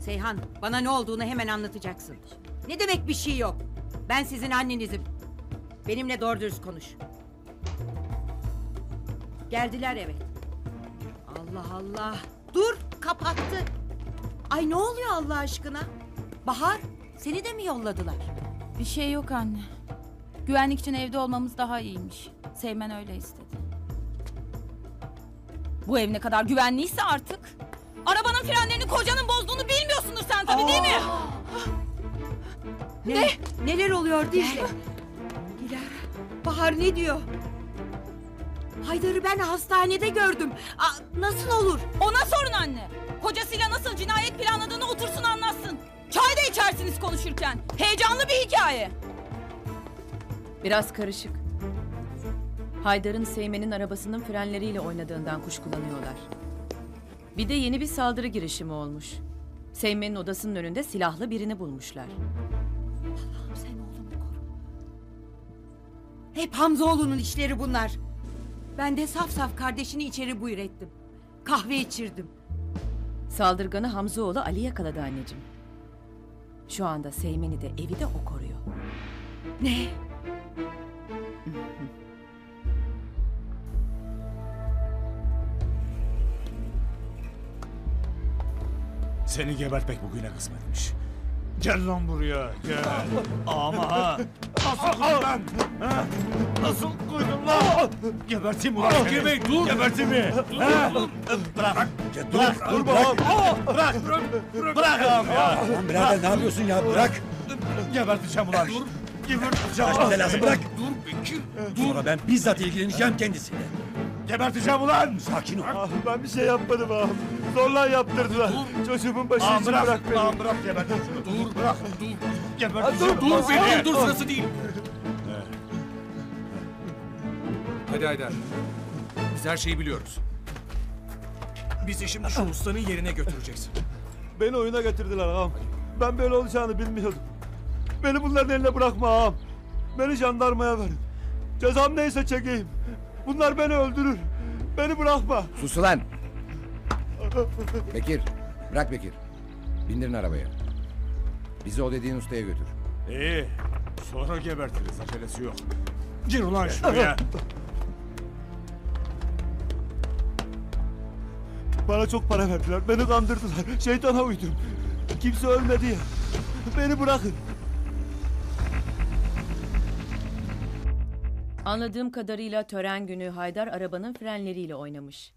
Seyhan bana ne olduğunu hemen anlatacaksın. Ne demek bir şey yok. Ben sizin annenizim. Benimle doğru dürüst konuş. Geldiler evet. Allah Allah. Dur kapattı. Ay ne oluyor Allah aşkına? Bahar seni de mi yolladılar? Bir şey yok anne. Güvenlik için evde olmamız daha iyiymiş. Seymen öyle istedi. Bu ev ne kadar güvenliyse artık. Arabanın frenlerini kocanın bozduğunu bilmiyorsundur sen tabii değil mi? Ne? Neler oluyor Dicle? Dilara. Bahar ne diyor? Haydar'ı ben hastanede gördüm. Aa, nasıl olur? Ona sorun anne. Kocasıyla nasıl cinayet planladığını otursun anlatsın. Çay da içersiniz konuşurken. Heyecanlı bir hikaye. Biraz karışık. Haydar'ın Seymen'in arabasının frenleriyle oynadığından kuşkulanıyorlar. Bir de yeni bir saldırı girişimi olmuş. Seymen'in odasının önünde silahlı birini bulmuşlar. Sen oğlumu koru. Hep Hamzaoğlu'nun işleri bunlar. Ben de saf saf kardeşini içeri buyur ettim. Kahve içirdim. Saldırganı Hamzaoğlu Ali yakaladı anneciğim. Şu anda Seymen'i de evi de o koruyor. Ne? Seni gebertmek bugüne kısmetmiş. Gel lan buraya gel. Ama ha. Nasıl koydun lan? Ha? Nasıl koydun lan? Geberteyim ulan seni. Girmeyin dur. Geberteyim mi? Ha? Bırak. Dur. Bırak. Dur babam. Bırak. Bırak. Bırak ağam ya. Lan birader ne yapıyorsun ya bırak. Geberteceğim ulan. Dur. Geberteceğim. Kaç belası bırak. Dur Bekir. Sonra ben bizzat ilgileneceğim kendisiyle. Geberteceğim ulan. Sakin ol. Ah, ben bir şey yapmadım ağam. Zorla yaptırdılar. Çocuğumun başı Ağam için bırak. bırak beni. Ağam bırak geberteceğim. Dur bırak. Dur. Geberteceğim. dur, dur, beni. dur, sırası değil. Hadi Haydar. Biz her şeyi biliyoruz. Bizi şimdi şu ustanın yerine götüreceksin. Beni oyuna getirdiler ağam. Ben böyle olacağını bilmiyordum. Beni bunların eline bırakma ağam. Beni jandarmaya verin. Cezam neyse çekeyim. Bunlar beni öldürür. Beni bırakma. Sus ulan! Bekir, bırak Bekir. Bindirin arabaya. Bizi o dediğin ustaya götür. İyi. Sonra gebertiriz. Acelesi yok. Gir ulan şuraya. Bana çok para verdiler. Beni kandırdılar. Şeytana uydum. Kimse ölmedi ya. Beni bırakın. Anladığım kadarıyla tören günü Haydar arabanın frenleriyle oynamış.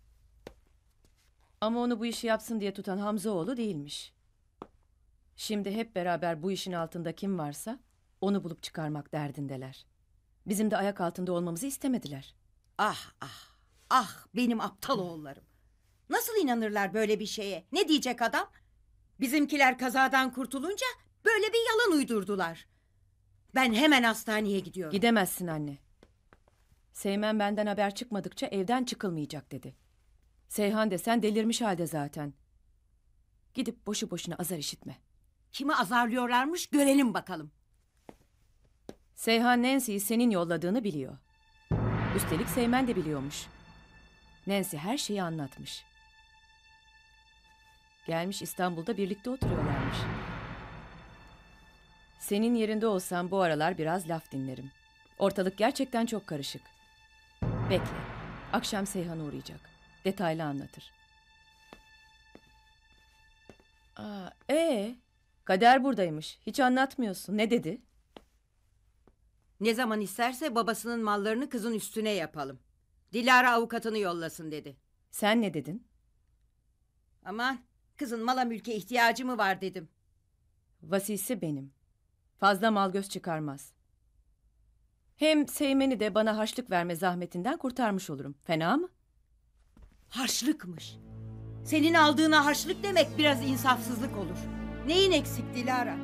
Ama onu bu işi yapsın diye tutan Hamzaoğlu değilmiş. Şimdi hep beraber bu işin altında kim varsa onu bulup çıkarmak derdindeler. Bizim de ayak altında olmamızı istemediler. Ah ah ah benim aptal oğullarım. Nasıl inanırlar böyle bir şeye? Ne diyecek adam? Bizimkiler kazadan kurtulunca böyle bir yalan uydurdular. Ben hemen hastaneye gidiyorum. Gidemezsin anne. Seymen benden haber çıkmadıkça evden çıkılmayacak dedi. Seyhan desen delirmiş halde zaten. Gidip boşu boşuna azar işitme. Kimi azarlıyorlarmış görelim bakalım. Seyhan Nancy'yi senin yolladığını biliyor. Üstelik Seymen de biliyormuş. Nancy her şeyi anlatmış. Gelmiş İstanbul'da birlikte oturuyorlarmış. Senin yerinde olsam bu aralar biraz laf dinlerim. Ortalık gerçekten çok karışık. Bekle. Akşam Seyhan uğrayacak. Detaylı anlatır. Aa, ee, Kader buradaymış. Hiç anlatmıyorsun. Ne dedi? Ne zaman isterse babasının mallarını kızın üstüne yapalım. Dilara avukatını yollasın dedi. Sen ne dedin? Aman kızın mala mülke ihtiyacı mı var dedim. Vasisi benim. Fazla mal göz çıkarmaz. Hem Seymen'i de bana harçlık verme zahmetinden kurtarmış olurum. Fena mı? Harçlıkmış. Senin aldığına harçlık demek biraz insafsızlık olur. Neyin eksik Dilara?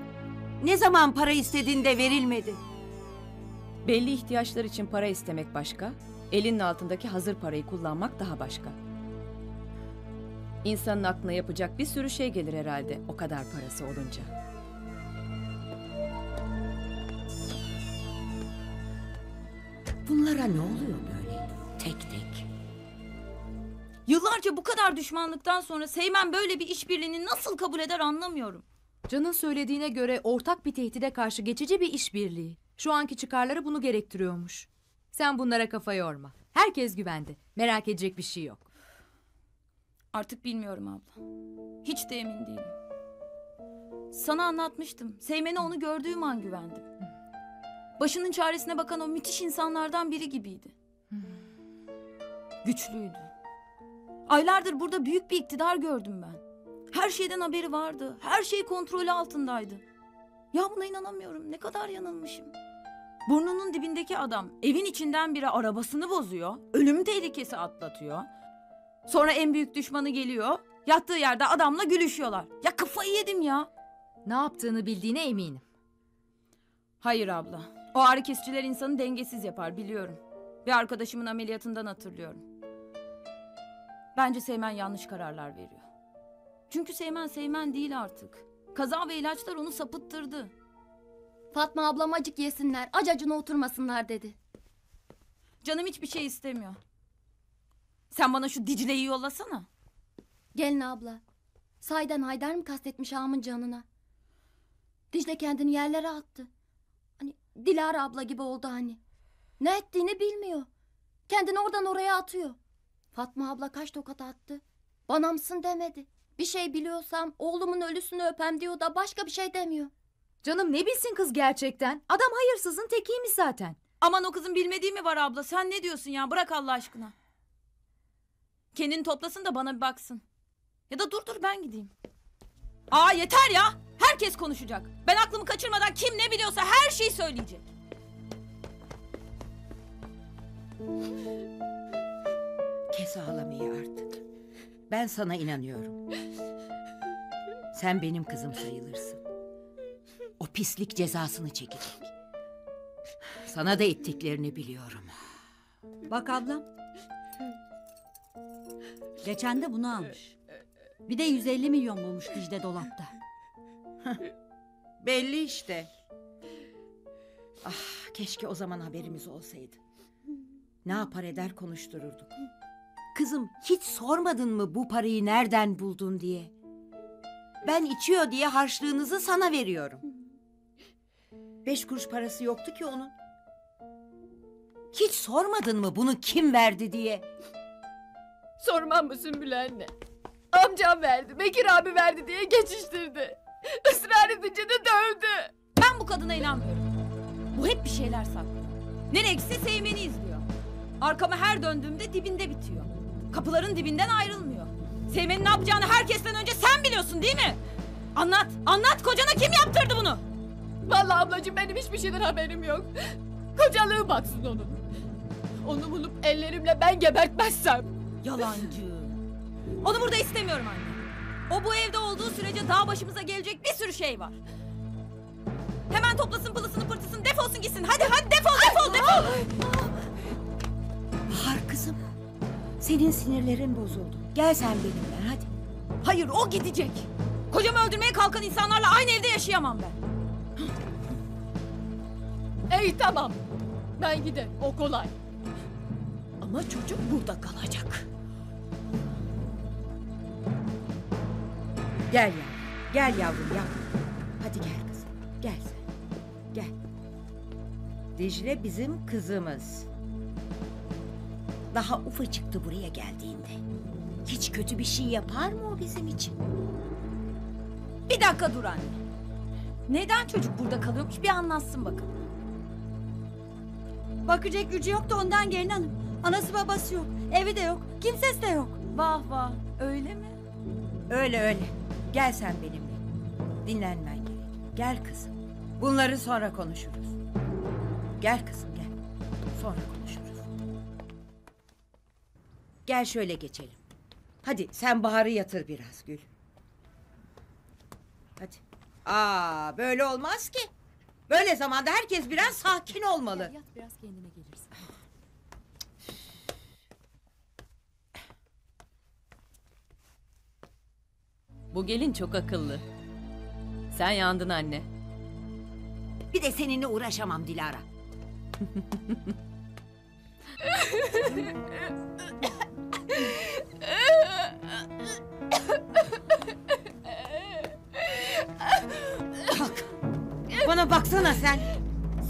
Ne zaman para istediğinde verilmedi? Belli ihtiyaçlar için para istemek başka, elinin altındaki hazır parayı kullanmak daha başka. İnsanın aklına yapacak bir sürü şey gelir herhalde o kadar parası olunca. Bunlara ne oluyor böyle? Tek tek. Yıllarca bu kadar düşmanlıktan sonra Seymen böyle bir işbirliğini nasıl kabul eder anlamıyorum. Can'ın söylediğine göre ortak bir tehdide karşı geçici bir işbirliği. Şu anki çıkarları bunu gerektiriyormuş. Sen bunlara kafa yorma. Herkes güvende. Merak edecek bir şey yok. Artık bilmiyorum abla. Hiç de emin değilim. Sana anlatmıştım. Seymen'e onu gördüğüm an güvendim. Başının çaresine bakan o müthiş insanlardan biri gibiydi. Güçlüydü. Aylardır burada büyük bir iktidar gördüm ben. Her şeyden haberi vardı. Her şey kontrolü altındaydı. Ya buna inanamıyorum. Ne kadar yanılmışım. Burnunun dibindeki adam evin içinden biri arabasını bozuyor. Ölüm tehlikesi atlatıyor. Sonra en büyük düşmanı geliyor. Yattığı yerde adamla gülüşüyorlar. Ya kafayı yedim ya. Ne yaptığını bildiğine eminim. Hayır abla. O ağrı kesiciler insanı dengesiz yapar biliyorum. Bir arkadaşımın ameliyatından hatırlıyorum. Bence Seymen yanlış kararlar veriyor. Çünkü Seymen Seymen değil artık. Kaza ve ilaçlar onu sapıttırdı. Fatma ablam acık yesinler, acacına oturmasınlar dedi. Canım hiçbir şey istemiyor. Sen bana şu Dicle'yi yollasana. Gelin abla. Sayden Haydar mı kastetmiş ağamın canına? Dicle kendini yerlere attı. Hani Dilara abla gibi oldu hani. Ne ettiğini bilmiyor. Kendini oradan oraya atıyor. Fatma abla kaç tokat attı. Banamsın demedi. Bir şey biliyorsam oğlumun ölüsünü öpem diyor da başka bir şey demiyor. Canım ne bilsin kız gerçekten? Adam hayırsızın tekiymiş zaten. Aman o kızın bilmediği mi var abla? Sen ne diyorsun ya? Bırak Allah aşkına. Kendini toplasın da bana bir baksın. Ya da dur dur ben gideyim. Aa yeter ya. Herkes konuşacak. Ben aklımı kaçırmadan kim ne biliyorsa her şeyi söyleyecek. Kes ağlamayı artık. Ben sana inanıyorum. Sen benim kızım sayılırsın. O pislik cezasını çekecek. Sana da ettiklerini biliyorum. Bak ablam. Geçen de bunu almış. Bir de 150 milyon bulmuş Dicle dolapta. Belli işte. Ah, keşke o zaman haberimiz olsaydı. Ne yapar eder konuştururduk. Kızım hiç sormadın mı bu parayı nereden buldun diye? Ben içiyor diye harçlığınızı sana veriyorum. Beş kuruş parası yoktu ki onun. Hiç sormadın mı bunu kim verdi diye? Sormam mı Sümbül anne? Amcam verdi, Bekir abi verdi diye geçiştirdi. Israr edince de dövdü. Ben bu kadına inanmıyorum. Bu hep bir şeyler saklıyor. Nereye gitse Seymen'i izliyor. Arkama her döndüğümde dibinde bitiyor. Kapıların dibinden ayrılmıyor. Seymen'in ne yapacağını herkesten önce sen biliyorsun değil mi? Anlat, anlat kocana kim yaptırdı bunu? Vallahi ablacığım benim hiçbir şeyden haberim yok. Kocalığı baksın onun. Onu bulup ellerimle ben gebertmezsem. Yalancı. Onu burada istemiyorum anne. O bu evde olduğu sürece daha başımıza gelecek bir sürü şey var. Hemen toplasın pılısını pırtısını defolsun gitsin. Hadi hadi defol defol defol. Bahar kızım. Senin sinirlerin bozuldu. Gel sen benimle hadi. Hayır o gidecek. Kocamı öldürmeye kalkan insanlarla aynı evde yaşayamam ben. İyi tamam. Ben giderim, o kolay. Ama çocuk burada kalacak. Gel yavrum. Gel yavrum yavrum. Hadi gel kızım. Gel sen. Gel. Dicle bizim kızımız. Daha ufacıktı buraya geldiğinde. Hiç kötü bir şey yapar mı o bizim için? Bir dakika dur anne. Neden çocuk burada kalıyormuş bir anlatsın bakalım. Bakacak gücü yok da ondan gelin hanım. Anası babası yok, evi de yok, kimsesi de yok. Vah vah öyle mi? Öyle öyle. Gel sen benimle. Dinlenmen gerek. Gel kızım. Bunları sonra konuşuruz. Gel kızım gel. Sonra konuşuruz. Gel şöyle geçelim. Hadi sen Bahar'ı yatır biraz Gül. Hadi. Aa böyle olmaz ki. Böyle zamanda herkes biraz sakin olmalı. Yat biraz kendine gelirsin. Bu gelin çok akıllı. Sen yandın anne. Bir de seninle uğraşamam Dilara. Bak. Bana baksana sen.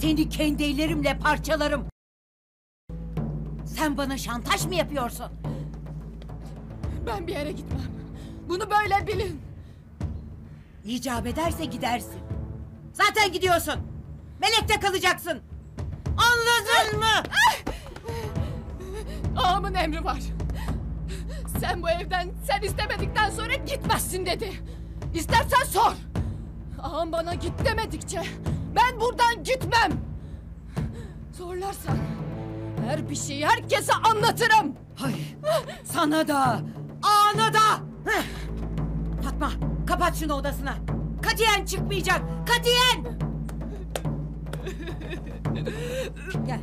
Seni kendi ellerimle parçalarım. Sen bana şantaj mı yapıyorsun? Ben bir yere gitmem. Bunu böyle bilin. İcap ederse gidersin. Zaten gidiyorsun. Melek'te kalacaksın. Anladın mı? Ağamın emri var. Sen bu evden sen istemedikten sonra gitmezsin dedi. İstersen sor. Ağam bana git demedikçe ben buradan gitmem. Zorlarsan her bir şeyi herkese anlatırım. Hayır. Sana da. Fatma kapat şunu odasına. Katiyen çıkmayacak. Katiyen. Gel.